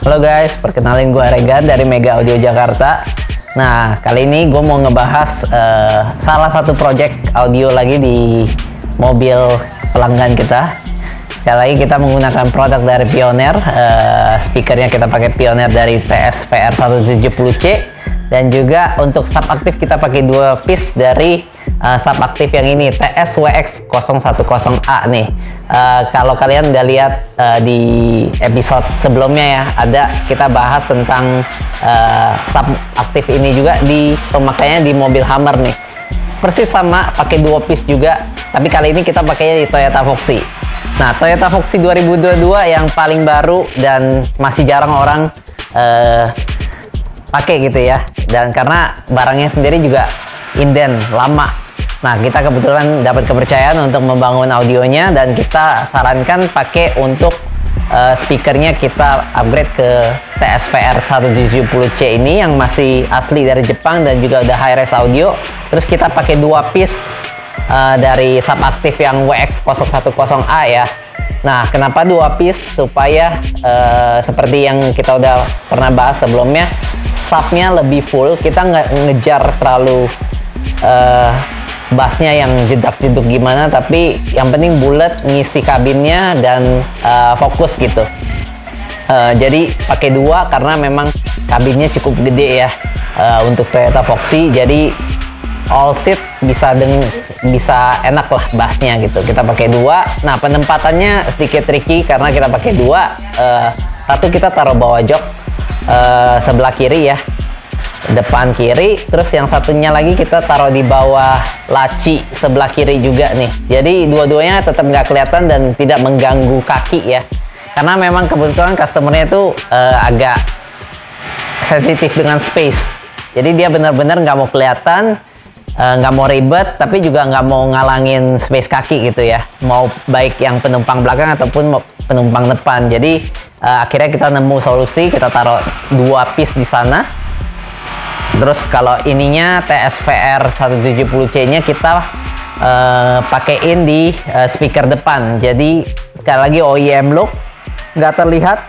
Halo guys, perkenalin gue Regan dari Mega Audio Jakarta. Nah, kali ini gue mau ngebahas uh, salah satu project audio lagi di mobil pelanggan kita. Sekali lagi kita menggunakan produk dari Pioneer. Uh, speakernya kita pakai Pioneer dari TS VR 170C dan juga untuk sub aktif kita pakai dua piece dari uh, sub aktif yang ini TSWX 010A nih. Uh, kalau kalian udah lihat uh, di episode sebelumnya ya, ada kita bahas tentang uh, sub aktif ini juga di pemakaiannya di mobil Hummer nih. Persis sama pakai dua piece juga, tapi kali ini kita pakainya di Toyota Foxy. Nah, Toyota Foxy 2022 yang paling baru dan masih jarang orang uh, pakai gitu ya. Dan karena barangnya sendiri juga inden, lama Nah, kita kebetulan dapat kepercayaan untuk membangun audionya dan kita sarankan pakai untuk uh, speakernya kita upgrade ke TSVR 170C ini yang masih asli dari Jepang dan juga udah high res audio. Terus kita pakai dua piece uh, dari subaktif yang WX010A ya. Nah, kenapa dua piece? Supaya uh, seperti yang kita udah pernah bahas sebelumnya, subnya lebih full. Kita nggak ngejar terlalu uh, bassnya yang jedak-jeduk gimana tapi yang penting bulat ngisi kabinnya dan uh, fokus gitu. Uh, jadi pakai dua karena memang kabinnya cukup gede ya uh, untuk Toyota Foxy. Jadi all seat bisa deng bisa enak lah bassnya gitu. Kita pakai dua. Nah penempatannya sedikit tricky karena kita pakai dua. Uh, satu kita taruh bawah jok uh, sebelah kiri ya depan kiri terus yang satunya lagi kita taruh di bawah laci sebelah kiri juga nih. Jadi dua-duanya tetap nggak kelihatan dan tidak mengganggu kaki ya. Karena memang kebetulan customernya itu uh, agak sensitif dengan space. Jadi dia benar-benar nggak mau kelihatan eh, nggak uh, mau ribet tapi juga nggak mau ngalangin space kaki gitu ya. Mau baik yang penumpang belakang ataupun penumpang depan. Jadi uh, akhirnya kita nemu solusi kita taruh dua piece di sana terus kalau ininya TSVR 170C nya kita uh, pakein di uh, speaker depan. Jadi sekali lagi OEM look nggak terlihat.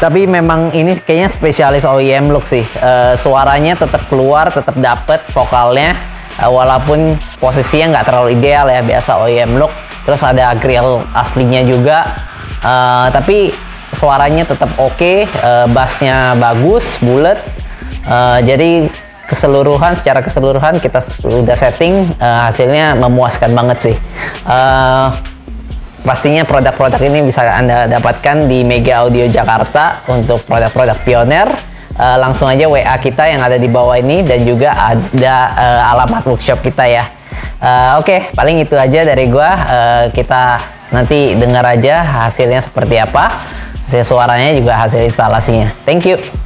Tapi memang ini kayaknya spesialis OEM look sih. Uh, suaranya tetap keluar tetap dapet vokalnya. Uh, walaupun posisinya nggak terlalu ideal ya biasa OEM look. Terus ada grill aslinya juga. Uh, tapi suaranya tetap oke okay, uh, bassnya bagus bulat Uh, jadi keseluruhan secara keseluruhan kita udah setting uh, hasilnya memuaskan banget sih. Uh, pastinya produk-produk ini bisa anda dapatkan di Mega Audio Jakarta untuk produk-produk pioner. Uh, langsung aja WA kita yang ada di bawah ini dan juga ada uh, alamat workshop kita ya. Uh, Oke, okay, paling itu aja dari gua. Uh, kita nanti dengar aja hasilnya seperti apa. Hasil suaranya juga hasil instalasinya. Thank you.